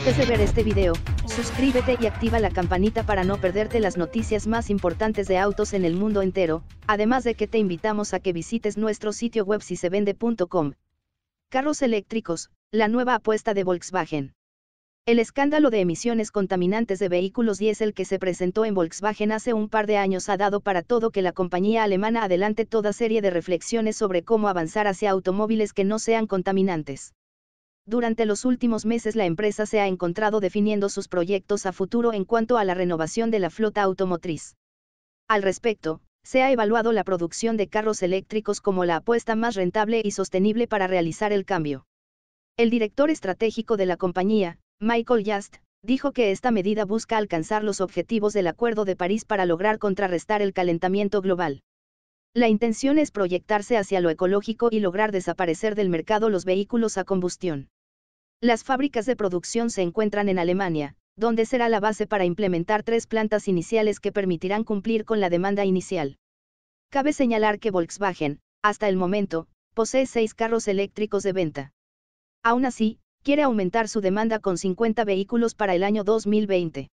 de ver este video, suscríbete y activa la campanita para no perderte las noticias más importantes de autos en el mundo entero, además de que te invitamos a que visites nuestro sitio web sisevende.com. Carros eléctricos, la nueva apuesta de Volkswagen. El escándalo de emisiones contaminantes de vehículos diésel que se presentó en Volkswagen hace un par de años ha dado para todo que la compañía alemana adelante toda serie de reflexiones sobre cómo avanzar hacia automóviles que no sean contaminantes. Durante los últimos meses la empresa se ha encontrado definiendo sus proyectos a futuro en cuanto a la renovación de la flota automotriz. Al respecto, se ha evaluado la producción de carros eléctricos como la apuesta más rentable y sostenible para realizar el cambio. El director estratégico de la compañía, Michael Yast, dijo que esta medida busca alcanzar los objetivos del Acuerdo de París para lograr contrarrestar el calentamiento global. La intención es proyectarse hacia lo ecológico y lograr desaparecer del mercado los vehículos a combustión. Las fábricas de producción se encuentran en Alemania, donde será la base para implementar tres plantas iniciales que permitirán cumplir con la demanda inicial. Cabe señalar que Volkswagen, hasta el momento, posee seis carros eléctricos de venta. Aún así, quiere aumentar su demanda con 50 vehículos para el año 2020.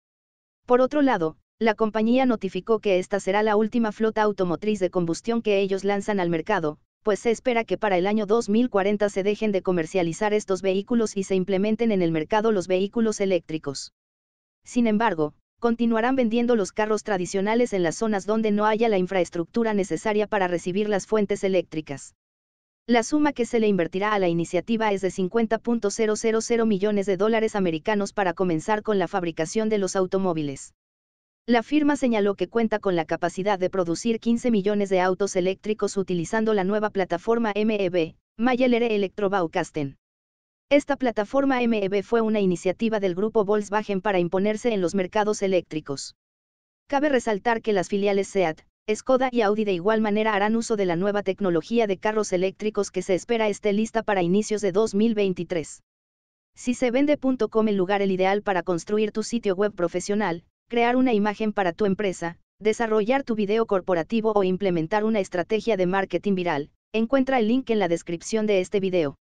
Por otro lado, la compañía notificó que esta será la última flota automotriz de combustión que ellos lanzan al mercado, pues se espera que para el año 2040 se dejen de comercializar estos vehículos y se implementen en el mercado los vehículos eléctricos. Sin embargo, continuarán vendiendo los carros tradicionales en las zonas donde no haya la infraestructura necesaria para recibir las fuentes eléctricas. La suma que se le invertirá a la iniciativa es de 50.000 millones de dólares americanos para comenzar con la fabricación de los automóviles. La firma señaló que cuenta con la capacidad de producir 15 millones de autos eléctricos utilizando la nueva plataforma MEB, Mayelere Elektrobaukasten. Esta plataforma MEB fue una iniciativa del grupo Volkswagen para imponerse en los mercados eléctricos. Cabe resaltar que las filiales SEAT, Skoda y Audi de igual manera harán uso de la nueva tecnología de carros eléctricos que se espera esté lista para inicios de 2023. Si se vende.com el lugar el ideal para construir tu sitio web profesional, crear una imagen para tu empresa, desarrollar tu video corporativo o implementar una estrategia de marketing viral, encuentra el link en la descripción de este video.